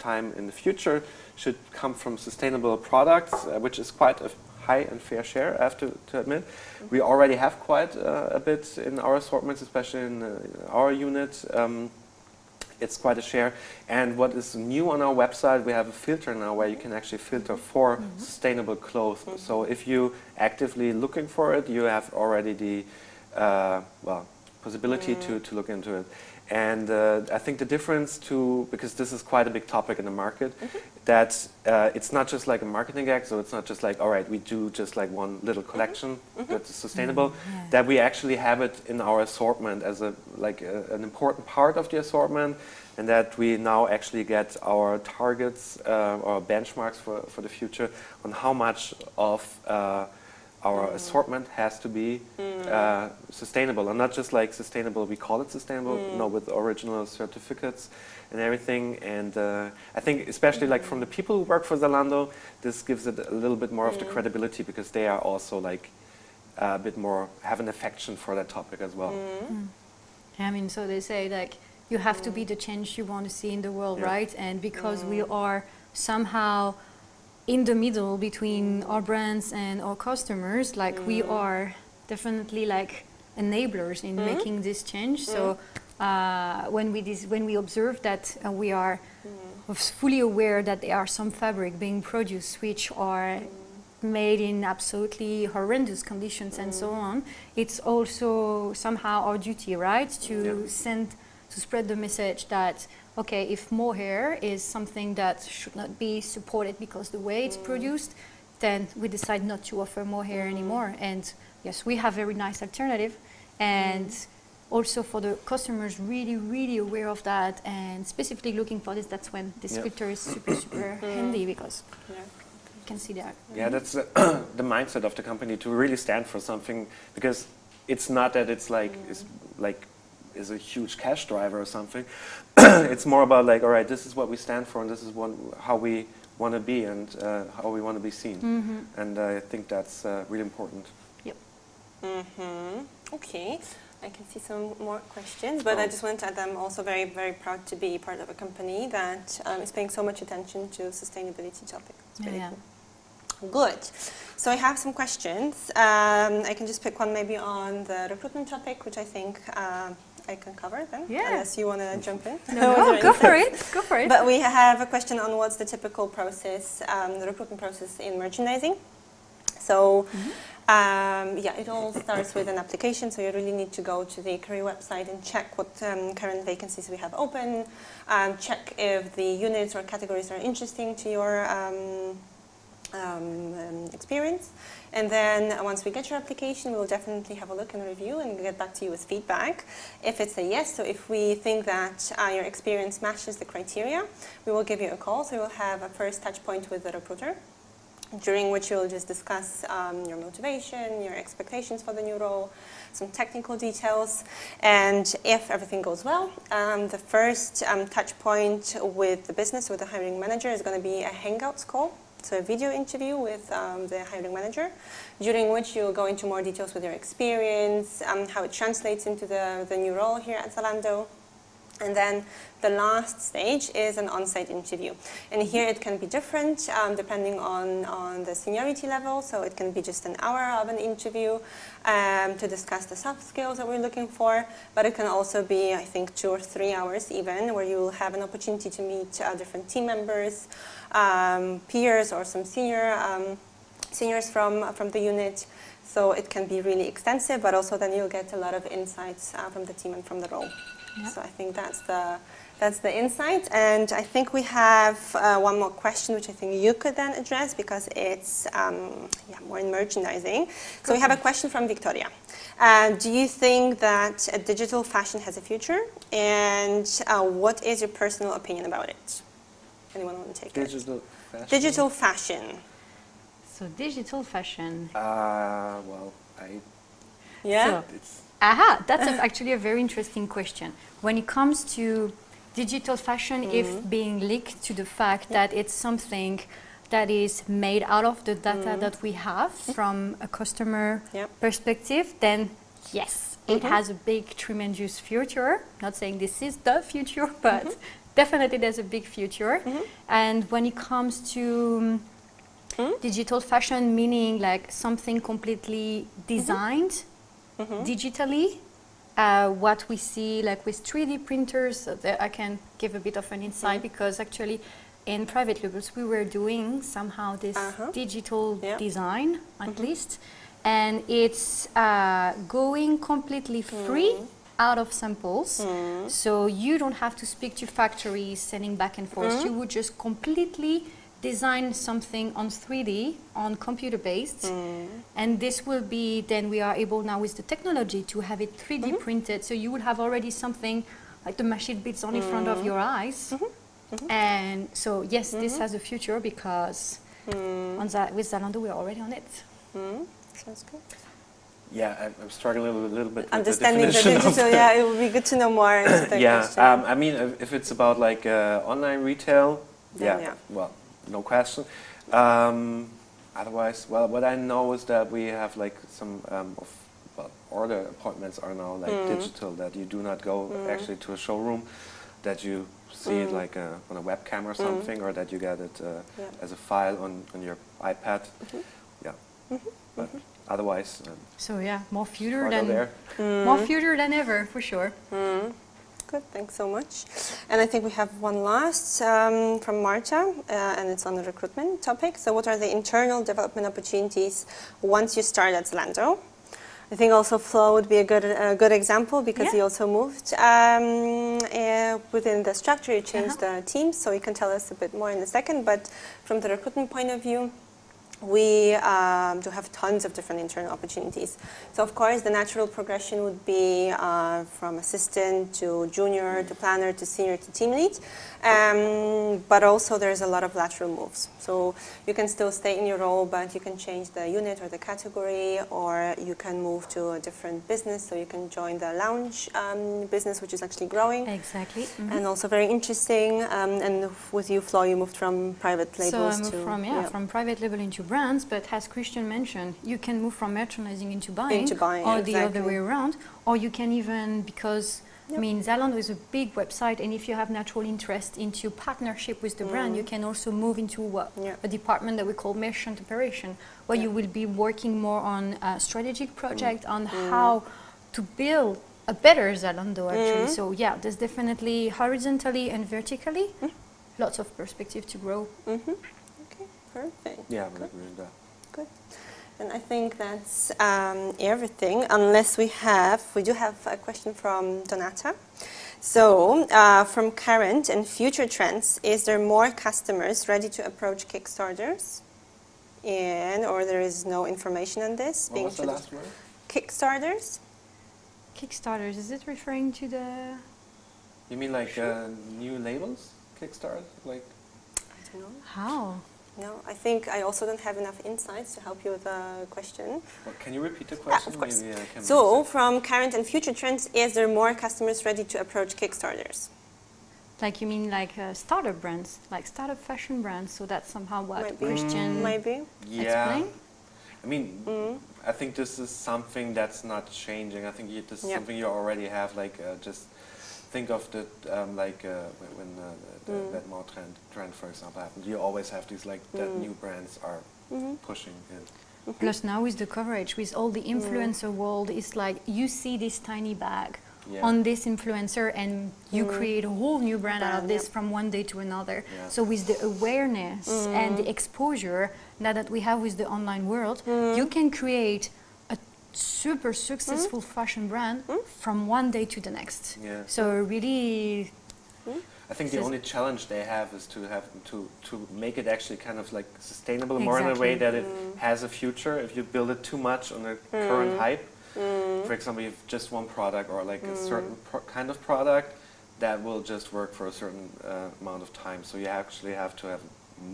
time in the future should come from sustainable products, uh, which is quite a high and fair share, I have to, to admit. We already have quite uh, a bit in our assortments, especially in uh, our unit. Um, it's quite a share. And what is new on our website, we have a filter now where you can actually filter for mm -hmm. sustainable clothes. Mm -hmm. So if you actively looking for it, you have already the uh, well possibility mm. to, to look into it. And uh, I think the difference to, because this is quite a big topic in the market, mm -hmm. that uh, it's not just like a marketing act, so it's not just like, all right, we do just like one little mm-hmm. collection mm -hmm. that's sustainable, mm -hmm. yeah. that we actually have it in our assortment as a, like a, an important part of the assortment, and that we now actually get our targets uh, or benchmarks for, for the future on how much of uh, our mm. assortment has to be mm. uh, sustainable and not just like sustainable we call it sustainable mm. no with original certificates and everything and uh, I think especially like from the people who work for Zalando this gives it a little bit more of the mm. credibility because they are also like a bit more have an affection for that topic as well mm. I mean so they say like you have to be the change you want to see in the world yeah. right and because we are somehow in the middle between our brands and our customers like mm. we are definitely like enablers in mm. making this change mm. so uh, when we when we observe that uh, we are mm. fully aware that there are some fabric being produced which are mm. made in absolutely horrendous conditions and so mm. on it's also somehow our duty right to yeah. send to spread the message that okay, if mohair is something that should not be supported because the way it's mm. produced, then we decide not to offer mohair mm. anymore. And yes, we have very nice alternative. And mm. also for the customers really, really aware of that and specifically looking for this, that's when this yep. filter is super, super mm. handy because yeah. you can see that. Yeah, that's the, the mindset of the company to really stand for something because it's not that it's like, it's like is a huge cash driver or something. it's more about like, all right, this is what we stand for, and this is one, how we want to be, and uh, how we want to be seen. Mm -hmm. And uh, I think that's uh, really important. Yep. Mm -hmm. Okay. I can see some more questions, but oh. I just want to add I'm also very, very proud to be part of a company that um, is paying so much attention to sustainability topics. It's really yeah. cool. Good. So I have some questions. Um, I can just pick one maybe on the recruitment topic, which I think uh, I can cover them, yeah. unless you want to jump in. No, no go for it, go for it. But we have a question on what's the typical process, um, the recruitment process in merchandising. So, mm -hmm. um, yeah, it all starts with an application, so you really need to go to the career website and check what um, current vacancies we have open, um, check if the units or categories are interesting to your um, um, experience. And then uh, once we get your application, we'll definitely have a look and review and get back to you with feedback. If it's a yes, so if we think that uh, your experience matches the criteria, we will give you a call. So we'll have a first touch point with the recruiter during which you'll just discuss um, your motivation, your expectations for the new role, some technical details, and if everything goes well, um, the first um, touch point with the business, with the hiring manager, is going to be a Hangouts call so a video interview with um, the hiring manager, during which you'll go into more details with your experience, um, how it translates into the, the new role here at Zalando. And then the last stage is an on-site interview. And here it can be different um, depending on, on the seniority level. So it can be just an hour of an interview um, to discuss the soft skills that we're looking for. But it can also be, I think, two or three hours even, where you will have an opportunity to meet uh, different team members, um, peers or some senior um, seniors from, from the unit. So it can be really extensive, but also then you'll get a lot of insights uh, from the team and from the role. So I think that's the, that's the insight. And I think we have uh, one more question, which I think you could then address because it's um, yeah, more in merchandising. So we have a question from Victoria. Uh, do you think that digital fashion has a future? And uh, what is your personal opinion about it? Anyone want to take digital it? Fashion? Digital fashion. So digital fashion. Uh, well, I. Yeah. So, aha, that's actually a very interesting question. When it comes to digital fashion, mm. if being linked to the fact yeah. that it's something that is made out of the data mm. that we have from a customer yeah. perspective, then yes, mm -hmm. it mm-hmm. has a big, tremendous future. Not saying this is the future, but -hmm definitely there's a big future. Mm -hmm. And when it comes to um, mm? digital fashion, meaning like something completely designed mm -hmm. digitally, uh, what we see like with 3D printers, uh, I can give a bit of an insight mm-hmm. because actually in private labels we were doing somehow this uh -huh. digital yeah. design at -hmm. least and it's uh, going completely free mm out of samples. Mm. So you don't have to speak to factories, sending back and forth. Mm. You would just completely design something on 3D, on computer based. Mm. And this will be, then we are able now with the technology to have it 3D -hmm. printed. So you will have already something like the machine bits on in front of mm. your eyes. -hmm. -hmm. And so, yes, this mm-hmm. has a future because mm. on that, with Zalando, we're already on it. Mm. Sounds good. Yeah, I'm struggling a little bit Understanding the, the digital, yeah, it would be good to know more. yeah, um, I mean, if it's about like uh, online retail, yeah, yeah, well, no question. Um, otherwise, well, what I know is that we have like some um, of, well, order appointments are now like mm. digital, that you do not go mm. actually to a showroom, that you see mm. it like a, on a webcam or mm. something, or that you get it uh, yeah. as a file on, on your iPad. -hmm. Yeah, -hmm. but -hmm otherwise. Um, so yeah, more future than mm. more future than ever for sure. Good, thanks so much. And I think we have one last um, from Marta, uh, and it's on the recruitment topic. So what are the internal development opportunities once you start at Zalando? I think also Flo would be a good uh, good example because yeah. he also moved um, uh, within the structure. You changed -huh. the teams, so you can tell us a bit more in a second. But from the recruitment point of view, we um, do have tons of different internal opportunities. So of course the natural progression would be uh, from assistant to junior to planner to senior to team lead. Um, but also there's a lot of lateral moves. So you can still stay in your role, but you can change the unit or the category, or you can move to a different business. So you can join the lounge um, business, which is actually growing. Exactly. Mm -hmm. And also very interesting. Um, and with you, Flo, you moved from private labels so I moved to... From, yeah, yeah, from private label into brands, but as Christian mentioned, you can move from merchandising into buying, into buying or exactly. the other way around, or you can even, because Yep. I mean, Zalando is a big website, and if you have natural interest into partnership with the mm. brand, you can also move into what, a department that we call merchant operation, where you will be working more on a strategic project mm. on mm. how to build a better Zalando, actually. Mm. So yeah, there's definitely horizontally and vertically mm. lots of perspective to grow. -hmm. Okay, perfect. Yeah, I would agree with that. Good. And I think that's um, everything, unless we have, we do have a question from Donata. So, uh, from current and future trends, is there more customers ready to approach Kickstarters? and or there is no information on this. What was the last word? Kickstarters. Kickstarters, is it referring to the... You mean like uh, new labels? Kickstarters? Like? I don't know. How? No, I think I also don't have enough insights to help you with the question. Well, can you repeat the question? Yeah, of course. Maybe I can So, answer. from current and future trends, is there more customers ready to approach Kickstarters? Like you mean like uh, startup brands, like startup fashion brands, so that's somehow what Might be. Christian Maybe. yeah. explained? I mean, I think this is something that's not changing. I think you, this is Yeah. something you already have. Like, uh, just think of the um, like uh, when- when uh, the Mm. Vetements trend, trend, for example, happened. You always have these like that Mm. new brands are Mm-hmm. pushing in. Plus now with the coverage, with all the influencer world, it's like you see this tiny bag Yeah. on this influencer and you create a whole new brand out of this yeah. from one day to another. Yeah. So with the awareness and the exposure now that we have with the online world, you can create a super successful hmm? fashion brand hmm? from one day to the next. Yeah. So really hmm? I think the only challenge they have is to have to to make it actually kind of like sustainable, more in a way Exactly. that it has a future. If you build it too much on the current hype, for example, you've just one product or like a certain pro- kind of product, that will just work for a certain uh, amount of time. So you actually have to have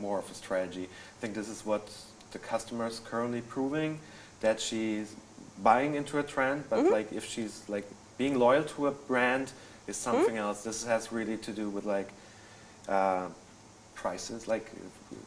more of a strategy. I think this is what the customer is currently proving that she's buying into a trend, but like if she's like being loyal to a brand is something else. This has really to do with like uh, prices, like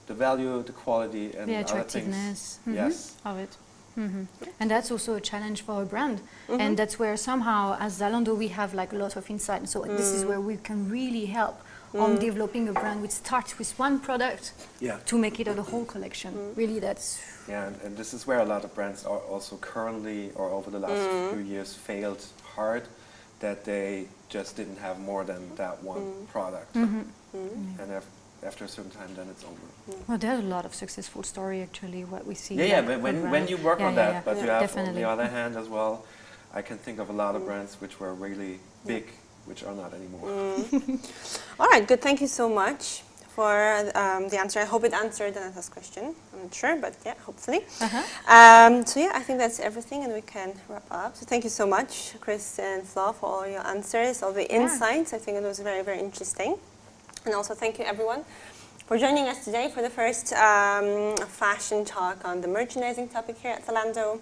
the value, the quality, and the other attractiveness things. mhm, Yes. of it. hmm And that's also a challenge for a brand. Mm-hmm. And that's where somehow, as Zalando, we have like a lot of insight. So this Mm. is where we can really help on developing a brand which starts with one product Yeah. to make it a whole collection. Mm. Really, that's Yeah, and, and this is where a lot of brands are also currently or over the last Mm. few years failed hard, that they just didn't have more than that one Mm. product, Mm-hmm. and af- after a certain time, then it's over. well, there's a lot of successful story actually. What we see. Yeah, yeah, but when, when you work Yeah, on yeah, that, but you have definitely. on the other hand as well, I can think of a lot of brands which were really big, which are not anymore. All right, good. Thank you so much for um, the answer. I hope it answered Donata's question. I'm not sure, but yeah, hopefully. Uh-huh. Um, so yeah, I think that's everything, and we can wrap up. So thank you so much, Chris and Flo, for all your answers, all the insights. I think it was very, very interesting. And also thank you everyone for joining us today for the first um, fashion talk on the merchandising topic here at Zalando.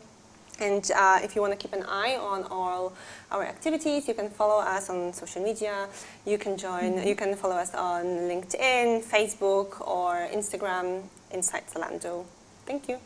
And uh, if you want to keep an eye on all our activities, you can follow us on social media. You can join. You can follow us on LinkedIn, Facebook, or Instagram inside Zalando. Thank you.